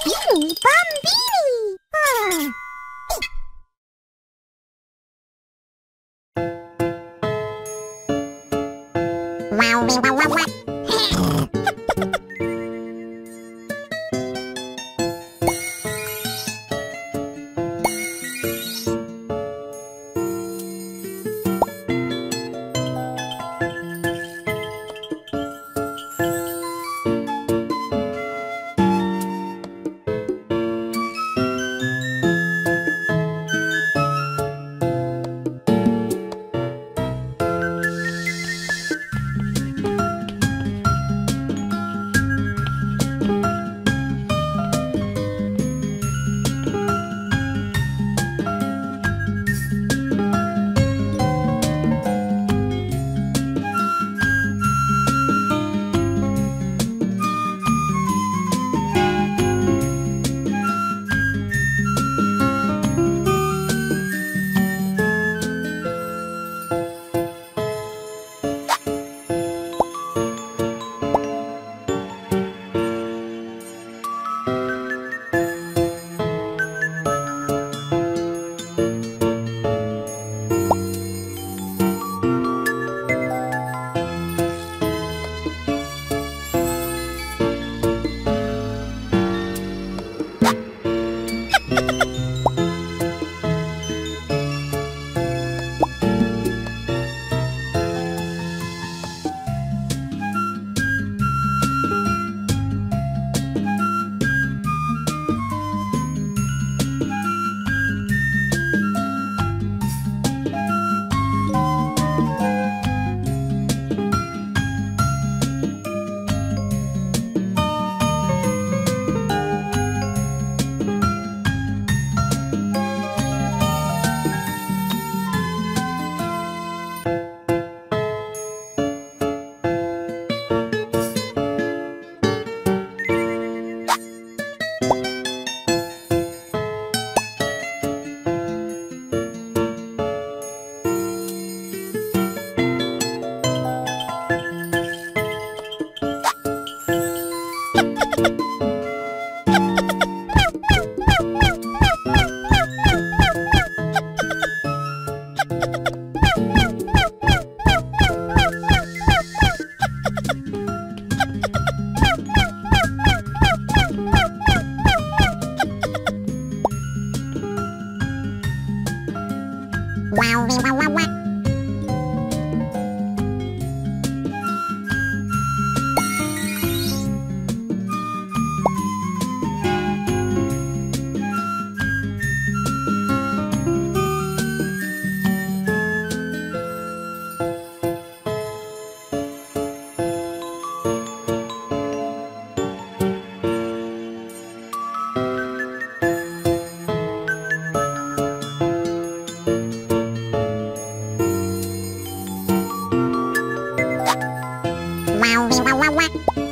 Bambini! Bambini! Ah. wah wah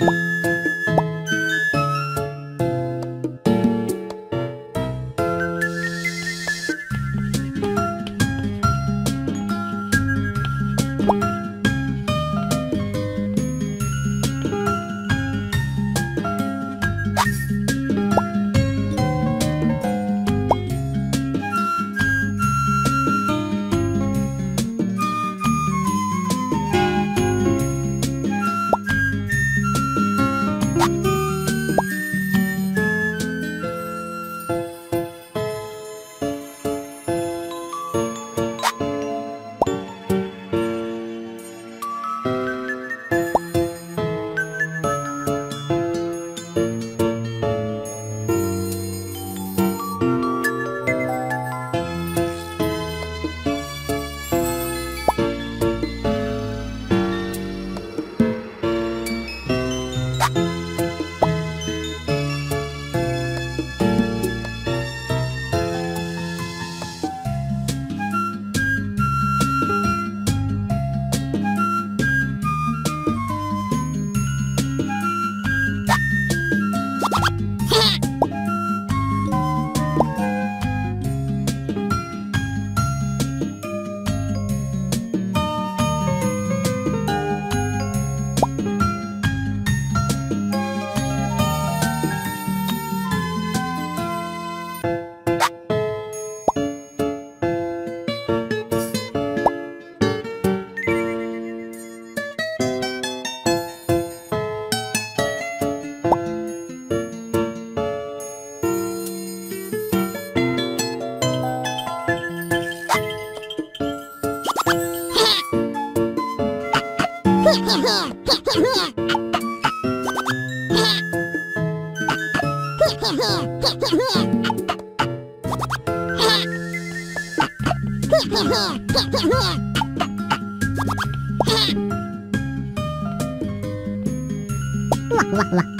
Bye. わわわ